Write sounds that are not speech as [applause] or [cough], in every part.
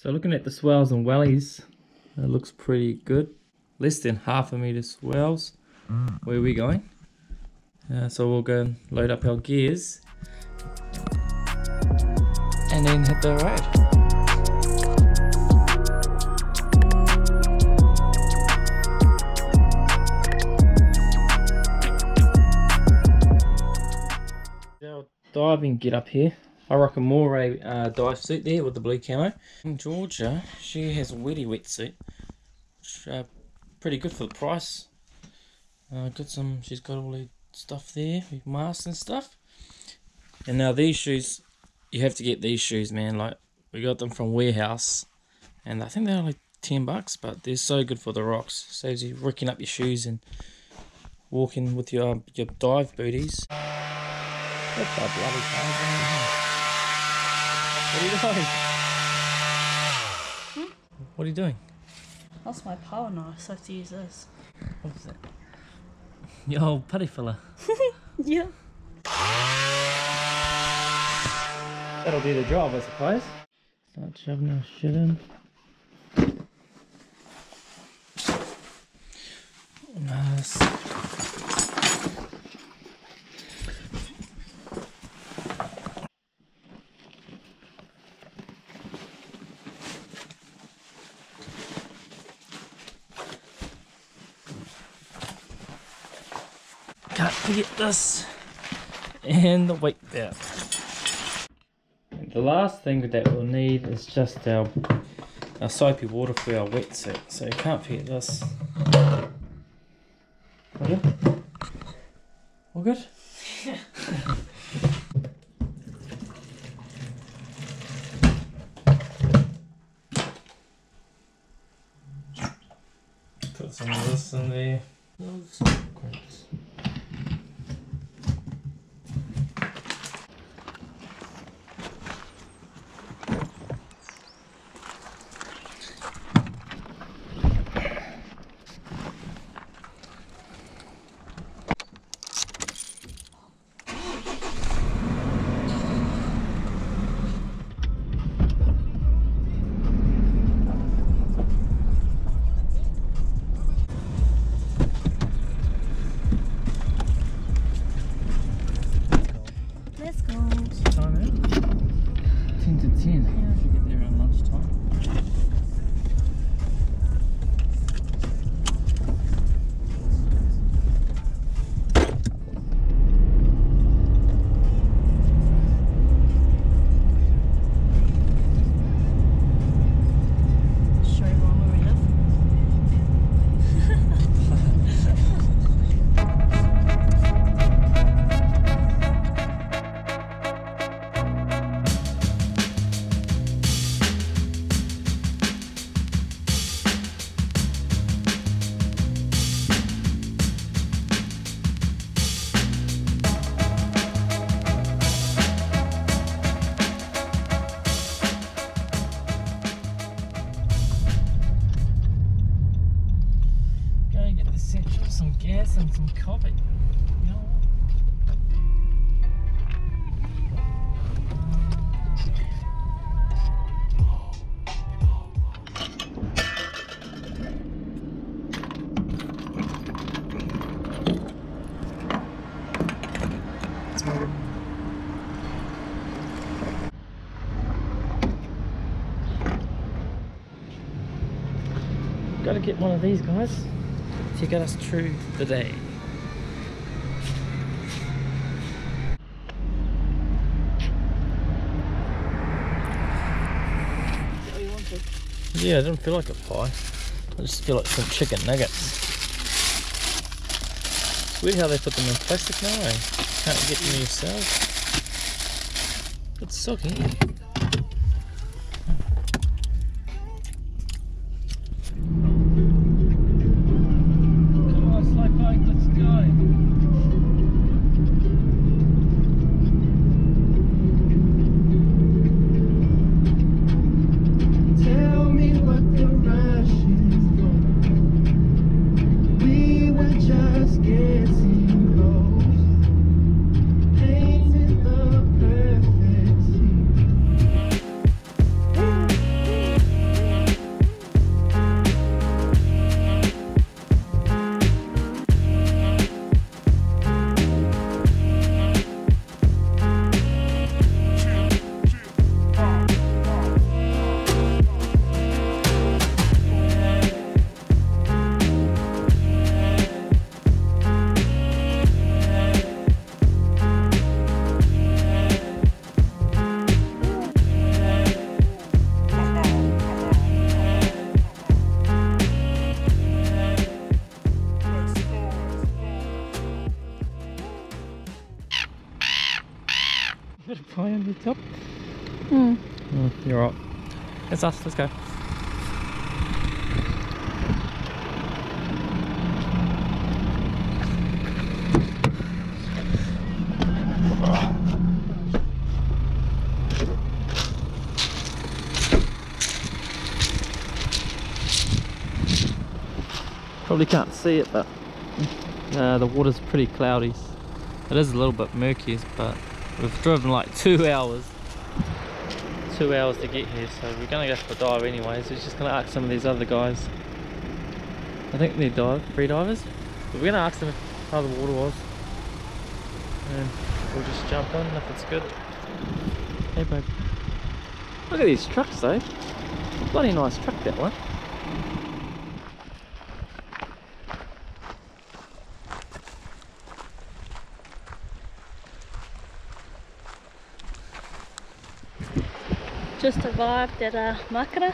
So looking at the swells and wellies, it looks pretty good. Less than half a meter swells. Where are we going? Uh, so we'll go and load up our gears and then hit the road. Our diving get up here. I more a uh, dive suit there with the blue camo. In Georgia, she has a wetty wetsuit. Which, uh, pretty good for the price. Uh, got some. She's got all the stuff there, masks and stuff. And now these shoes, you have to get these shoes, man. Like we got them from Warehouse, and I think they're only ten bucks, but they're so good for the rocks. Saves you ricking up your shoes and walking with your your dive booties. What the bloody? What are you doing? Hmm? What are you doing? That's my paua knife, so I have to use this. What's that? Your old putty filler. [laughs] Yeah. That'll do the job, I suppose. Start shoving our shit in. Nice. Can't forget this and the weight belt. The last thing that we'll need is just our, our soapy water for our wetsuit. So you can't forget this. All good? All good? Put some of this in there. Gotta get one of these guys to get us through the day. Yeah, I didn't feel like a pie. I just feel like some chicken nuggets. Weird how they put them in plastic now, eh? Can't get them yourself. It's soggy. Come picked up? Hmm. Mm, you're right. It's us, let's go. Probably can't see it, but uh, the water's pretty cloudy. It is a little bit murky, but we've driven like two hours two hours to get here, so we're gonna go for a dive anyways. We're just gonna ask some of these other guys. I think they're dive, free divers. We're gonna ask them how the water was. And we'll just jump in if it's good. Hey babe. Look at these trucks though. Bloody nice truck that one. Just arrived at uh, Makara.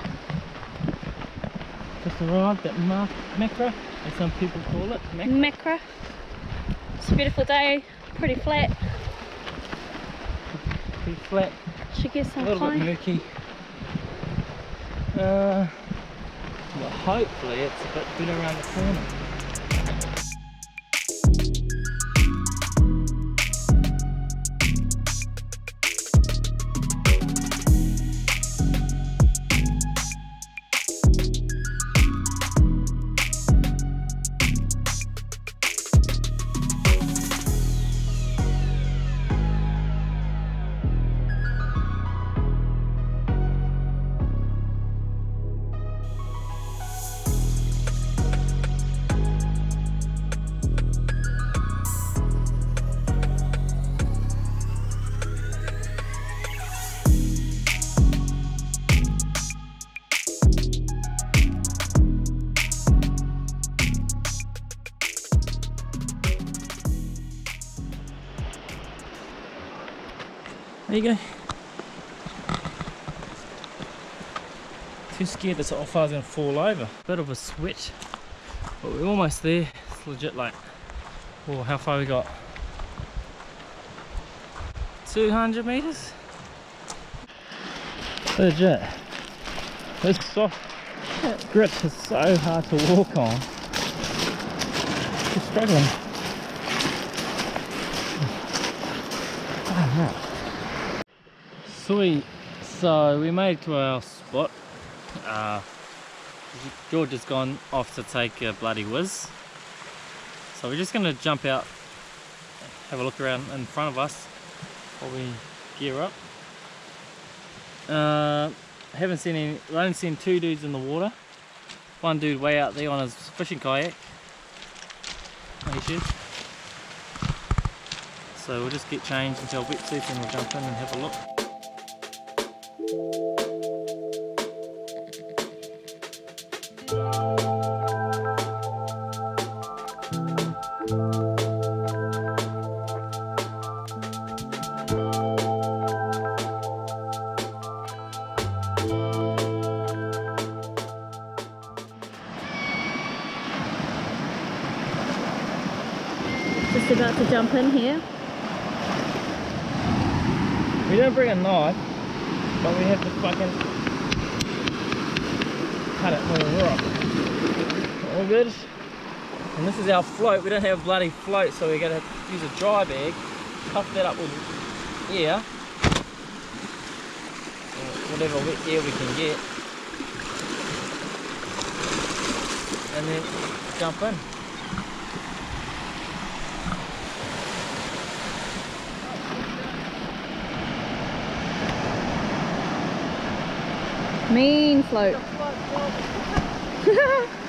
Just arrived at Mark Macra, as some people call it. Mac Makara. It's a beautiful day, pretty flat. pretty flat. Should get a some little bit pine. murky. Uh, well, hopefully it's a bit better around the corner. There you go. Too scared this off I was gonna fall over. Bit of a sweat, but we're almost there. It's legit like, oh, how far we got? 200 meters? Legit. This soft grip is so hard to walk on. Just struggling. Ah, right. Sweet. So we made to our spot. Uh, George has gone off to take a bloody whiz. So we're just going to jump out, have a look around in front of us while we gear up. Uh, haven't seen any, I've only seen two dudes in the water. One dude way out there on his fishing kayak. So we'll just get changed into our wetsuits and we'll jump in and have a look. Just about to jump in here. We don't bring a knife, but we have to fucking cut it with a rock. All good. And this is our float. We don't have bloody float, so we're gonna use a dry bag, puff that up with air, whatever wet air we can get, and then jump in. Mean float. [laughs]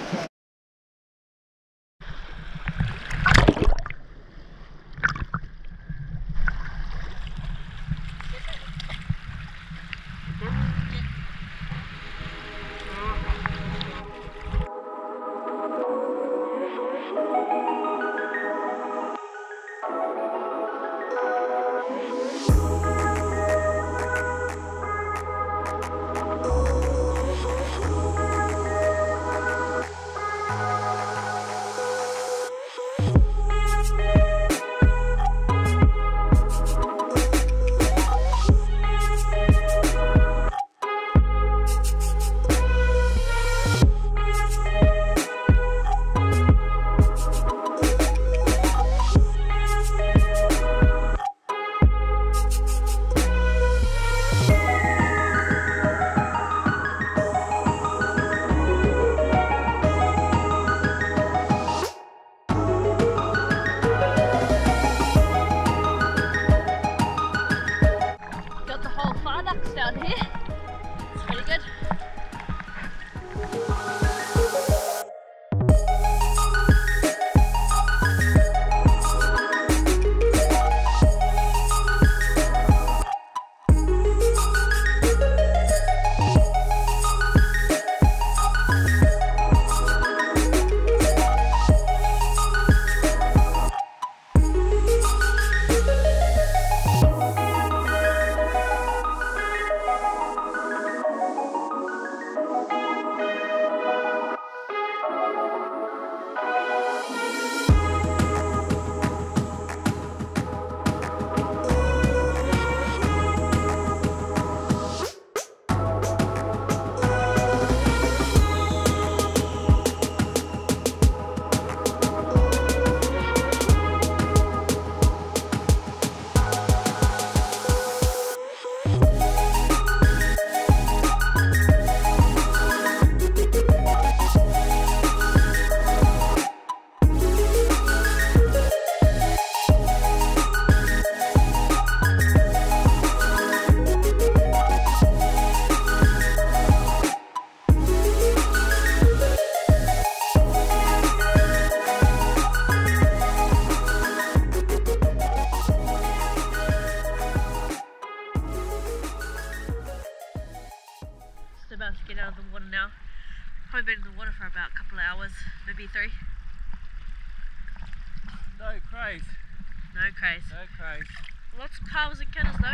No crays. No crays. Lots of cows and kittens though.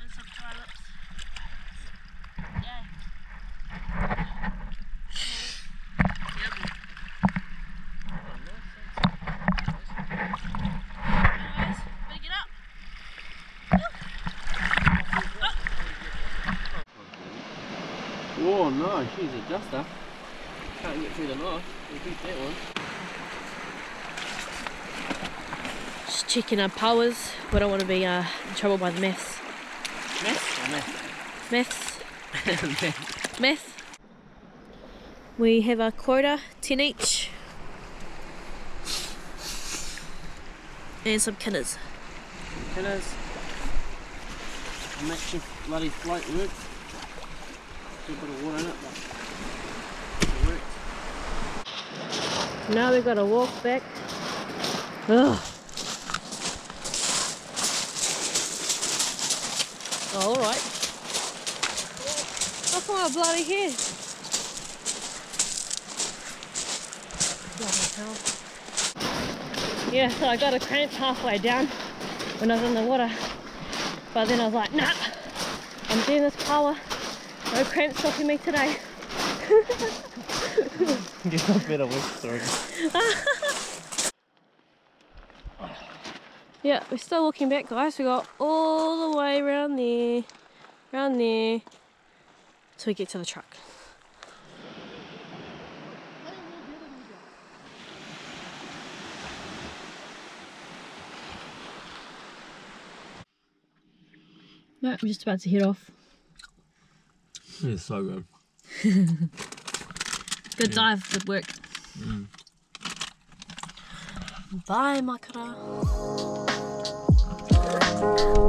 And some tulips. Yay. Yummy. Anyways, better get up. Oh no, she's a duster. Can't get through the knife. You beat that one. Just checking our pauas. We don't want to be uh, in trouble by the. Mess or mess? Maths. [laughs] Math. We have our quota, 10 each. And some kina. Killers. I'm actually bloody float works. Got a bit of water in it, but it works. Now we've got to walk back. Ugh. Oh, alright. Look at my bloody hair. Bloody hell. Yeah, so I got a cramp halfway down when I was in the water. But then I was like, nah, I'm doing this power. No cramp stopping me today. [laughs] [laughs] Get a better work story. Yeah, we're still walking back, guys. We got all the way around there, around there, till we get to the truck. No, I'm just about to head off. It's so good. [laughs] Good dive, good work. Mm. Bye, Makara control.